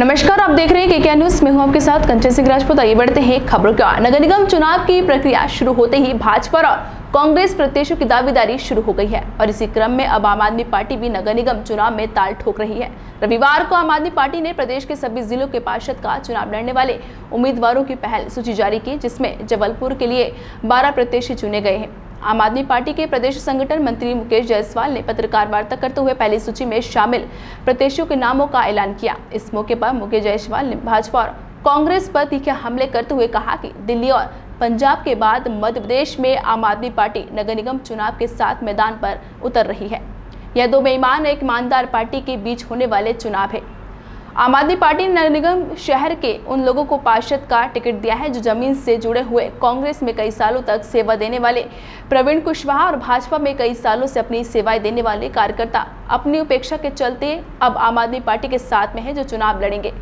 नमस्कार, आप देख रहे हैं के न्यूज़ में हूँ आपके साथ कंचन सिंह राजपूत। आइए बढ़ते हैं खबरों का नगर निगम चुनाव की प्रक्रिया शुरू होते ही भाजपा और कांग्रेस प्रत्याशियों की दावेदारी शुरू हो गई है और इसी क्रम में अब आम आदमी पार्टी भी नगर निगम चुनाव में ताल ठोक रही है। रविवार को आम आदमी पार्टी ने प्रदेश के सभी जिलों के पार्षद का चुनाव लड़ने वाले उम्मीदवारों की पहल सूची जारी की, जिसमें जबलपुर के लिए बारह प्रत्याशी चुने गए हैं। आम आदमी पार्टी के प्रदेश संगठन मंत्री मुकेश जायसवाल ने पत्रकार वार्ता करते हुए पहली सूची में शामिल प्रत्याशियों के नामों का ऐलान किया। इस मौके पर मुकेश जायसवाल ने भाजपा और कांग्रेस पर तीखे हमले करते हुए कहा कि दिल्ली और पंजाब के बाद मध्य प्रदेश में आम आदमी पार्टी नगर निगम चुनाव के साथ मैदान पर उतर रही है। यह दो बेईमान एक ईमानदार पार्टी के बीच होने वाले चुनाव है। आम आदमी पार्टी ने नगर निगम शहर के उन लोगों को पार्षद का टिकट दिया है जो ज़मीन से जुड़े हुए कांग्रेस में कई सालों तक सेवा देने वाले प्रवीण कुशवाहा और भाजपा में कई सालों से अपनी सेवाएँ देने वाले कार्यकर्ता अपनी उपेक्षा के चलते अब आम आदमी पार्टी के साथ में है जो चुनाव लड़ेंगे।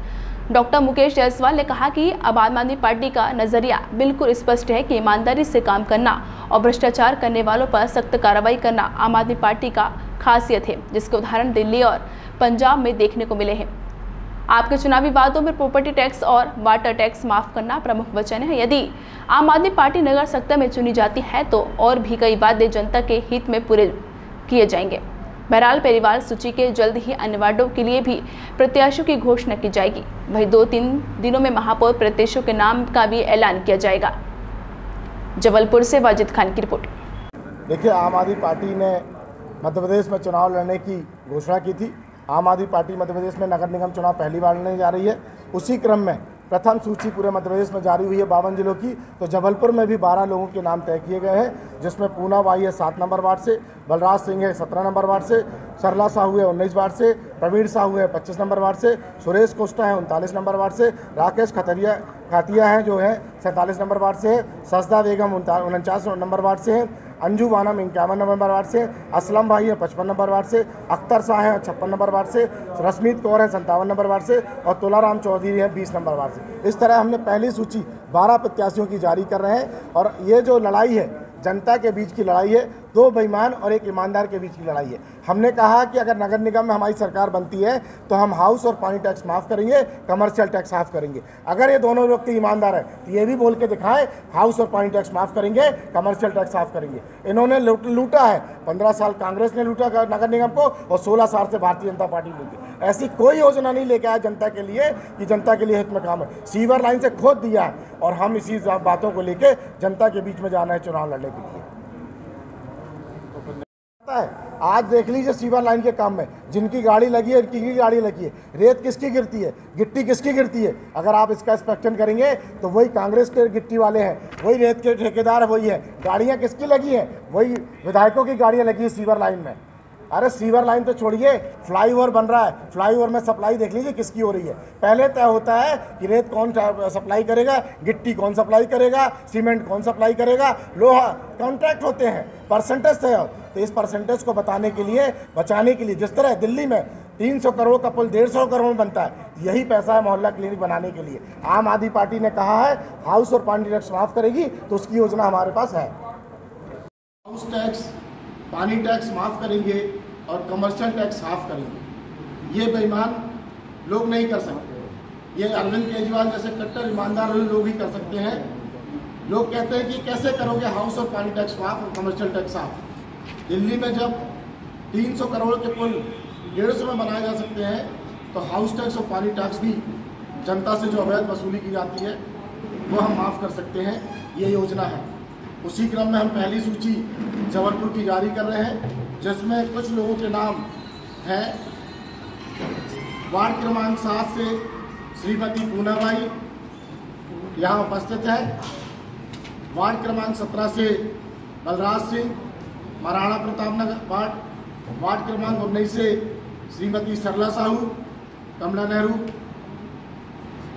डॉक्टर मुकेश जायसवाल ने कहा कि अब आम आदमी पार्टी का नज़रिया बिल्कुल स्पष्ट है कि ईमानदारी से काम करना और भ्रष्टाचार करने वालों पर सख्त कार्रवाई करना आम आदमी पार्टी का खासियत है, जिसके उदाहरण दिल्ली और पंजाब में देखने को मिले हैं। आपके चुनावी वादों में प्रॉपर्टी टैक्स और वाटर टैक्स माफ़ करना प्रमुख वचन है। यदि आम आदमी पार्टी नगर सत्ता में चुनी जाती है तो और भी कई वादे जनता के हित में पूरे किए जाएँगे। बहरहाल, परिवार सूची के जल्द ही अन्य वार्डों के लिए भी प्रत्याशियों की घोषणा की जाएगी। वही दो तीन दिनों में महापौर प्रत्याशियों के नाम का भी ऐलान किया जाएगा। जबलपुर से वाजिद खान की रिपोर्ट। देखिए, आम आदमी पार्टी ने मध्य प्रदेश में चुनाव लड़ने की घोषणा की थी। आम आदमी पार्टी मध्य प्रदेश में नगर निगम चुनाव पहली बार लड़ने जा रही है। उसी क्रम में प्रथम सूची पूरे मध्य प्रदेश में जारी हुई है बावन जिलों की। तो जबलपुर में भी बारह लोगों के नाम तय किए गए हैं, जिसमें पूना बाई है सात नंबर वार्ड से, बलराज सिंह है सत्रह नंबर वार्ड से, सरला साहू है उन्नीस वार्ड से, प्रवीण साहू है पच्चीस नंबर वार्ड से, सुरेश कोष्टा है उनतालीस नंबर वार्ड से, राकेश खतरिया खातिया हैं जो है सैंतालीस नंबर वार्ड से है सजदा बेगम उनचास नंबर वार्ड से हैं। अंजू वानम इक्यावन नंबर वार्ड से, असलम भाई है पचपन नंबर वार्ड से, अख्तर शाह हैं छप्पन नंबर वार्ड से, रश्मीत कौर है संतावन नंबर वार्ड से और तुलाराम चौधरी है बीस नंबर वार्ड से। इस तरह हमने पहली सूची बारह प्रत्याशियों की जारी कर रहे हैं और ये जो लड़ाई है जनता के बीच की लड़ाई है, दो बेईमान और एक ईमानदार के बीच की लड़ाई है। हमने कहा कि अगर नगर निगम में हमारी सरकार बनती है तो हम हाउस और पानी टैक्स माफ़ करेंगे, कमर्शियल टैक्स माफ़ करेंगे। अगर ये दोनों व्यक्ति ईमानदार है तो ये भी बोल के दिखाएँ, हाउस और पानी टैक्स माफ़ करेंगे, कमर्शियल टैक्स माफ़ करेंगे। इन्होंने लूटा है। पंद्रह साल कांग्रेस ने लूटा नगर निगम को और सोलह साल से भारतीय जनता पार्टी लूटी। ऐसी कोई योजना नहीं लेके आया जनता के लिए कि जनता के लिए हित में काम है। सीवर लाइन से खोद दिया है और हम इसी बातों को लेके जनता के बीच में जाना है चुनाव लड़ने के लिए। आज देख लीजिए सीवर लाइन के काम में, जिनकी गाड़ी लगी है उनकी गाड़ी लगी है? रेत किसकी गिरती है? गिट्टी किसकी गिरती है? अगर आप इसका इंस्पेक्शन करेंगे तो वही कांग्रेस के गिट्टी वाले हैं, वही रेत के ठेकेदार वही है। गाड़ियाँ किसकी लगी हैं? वही विधायकों की गाड़ियाँ लगी है सीवर लाइन में। अरे सीवर लाइन तो छोड़िए फ्लाईओवर बन रहा है। फ्लाईओवर में सप्लाई देख लीजिए किसकी हो रही है। पहले तय होता है कि रेत कौन सप्लाई करेगा, गिट्टी कौन सप्लाई करेगा सीमेंट कौन सप्लाई करेगा। लोहा कॉन्ट्रैक्ट होते हैं परसेंटेज तय। तो इस परसेंटेज को बताने के लिए, बचाने के लिए, जिस तरह दिल्ली में तीन सौ करोड़ का पुल, डेढ़ सौ करोड़ बनता है, यही पैसा है मोहल्ला क्लिनिक बनाने के लिए। आम आदमी पार्टी ने कहा है, हाउस और पानी टैक्स माफ़ करेगी तो उसकी योजना हमारे पास है। हाउस टैक्स, पानी टैक्स माफ़ करेंगे। और कमर्शियल टैक्स हाफ़ करेंगे। ये बेईमान लोग नहीं कर सकते। ये अरविंद केजरीवाल जैसे कट्टर ईमानदार लोग ही कर सकते हैं। लोग कहते हैं कि कैसे करोगे हाउस और पानी टैक्स माफ़ और कमर्शियल टैक्स हाफ़ दिल्ली में जब 300 करोड़ के पुल डेढ़ सौ में बनाए जा सकते हैं तो हाउस टैक्स और पानी टैक्स भी जनता से जो अवैध वसूली की जाती है, वो हम माफ़ कर सकते हैं। ये योजना है। उसी क्रम में हम पहली सूची जबलपुर की जारी कर रहे हैं। जिसमें कुछ लोगों के नाम हैं। वार्ड क्रमांक सात से श्रीमती पूनाबाई यहाँ उपस्थित है। वार्ड क्रमांक सत्रह से बलराज सिंह महाराणा प्रताप नगर वार्ड। वार्ड क्रमांक उन्नीस से श्रीमती सरला साहू, कमला नेहरू।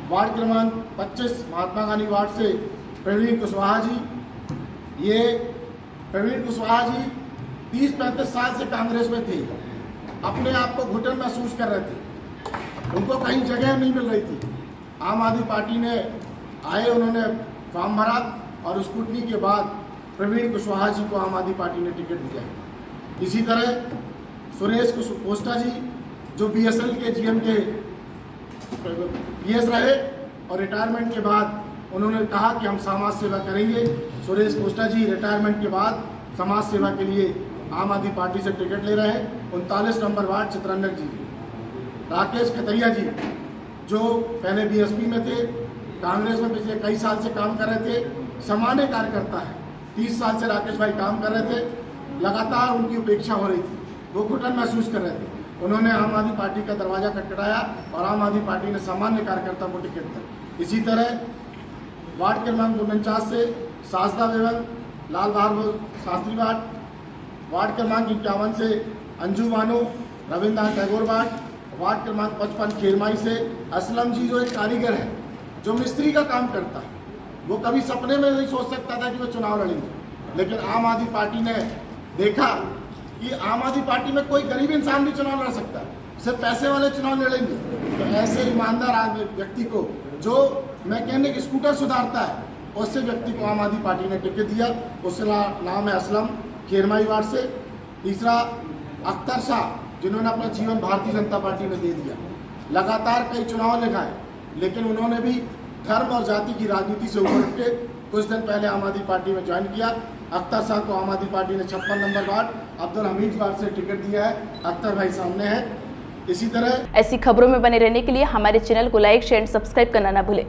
वार्ड क्रमांक 25 महात्मा गांधी वार्ड से प्रवीण कुशवाहा जी। ये प्रवीण कुशवाहा जी तीस पैंतीस साल से कांग्रेस में थे। अपने आप को घुटन महसूस कर रहे थे। उनको कहीं जगह नहीं मिल रही थी। आम आदमी पार्टी ने आए, उन्होंने फॉर्म भरा और स्कूटनी के बाद प्रवीण कुशवाहा जी को आम आदमी पार्टी ने टिकट दिया इसी तरह सुरेश कोस्टा जी, जो बीएसएल के जीएम के पी रहे और रिटायरमेंट के बाद उन्होंने कहा कि हम समाज सेवा करेंगे। सुरेश कोष्टा जी, रिटायरमेंट के बाद समाज सेवा के लिए आम आदमी पार्टी से टिकट ले रहे हैं। उनतालीस नंबर वार्ड चित्रंजन जी। राकेश कतरिया जी, जो पहले बीएसपी में थे, कांग्रेस में पिछले कई साल से काम कर रहे थे, सामान्य कार्यकर्ता है। तीस साल से राकेश भाई काम कर रहे थे, लगातार उनकी उपेक्षा हो रही थी। वो घुटन महसूस कर रहे थे। उन्होंने आम आदमी पार्टी का दरवाज़ा खटखटाया और आम आदमी पार्टी ने सामान्य कार्यकर्ता को टिकट दिया। इसी तरह वार्ड क्रमांक उनचास से साजदा बेगम लाल बहादुर शास्त्री वार्ड वार्ड क्रमांक इक्यावन से अंजू बानो रविंद्र टैगोर वार्ड वार्ड क्रमांक पचपन खेरमाई से असलम जी जो एक कारीगर है, जो मिस्त्री का काम करता है, वो कभी सपने में नहीं सोच सकता था कि वो चुनाव लड़ेंगे। लेकिन आम आदमी पार्टी ने देखा कि आम आदमी पार्टी में कोई गरीब इंसान भी चुनाव लड़ सकता है, सिर्फ़ पैसे वाले चुनाव लड़ेंगे तो ऐसे ईमानदार व्यक्ति को, जो मैकेनिक स्कूटर सुधारता है, उससे व्यक्ति को आम आदमी पार्टी ने टिकट दिया। उसका नाम है असलम। खेरमाई वार्ड से तीसरा अख्तर शाह, जिन्होंने अपना जीवन भारतीय जनता पार्टी में दे दिया। लगातार कई चुनाव लगाए, लेकिन उन्होंने भी धर्म और जाति की राजनीति से उभर के कुछ दिन पहले आम आदमी पार्टी में ज्वाइन किया। अख्तर शाह को आम आदमी पार्टी ने छप्पन number ward, Abdul Hamid ward से टिकट दिया है। अख्तर भाई सामने है। इसी तरह ऐसी खबरों में बने रहने के लिए हमारे चैनल को लाइक, शेयर, सब्सक्राइब करना ना भूलें।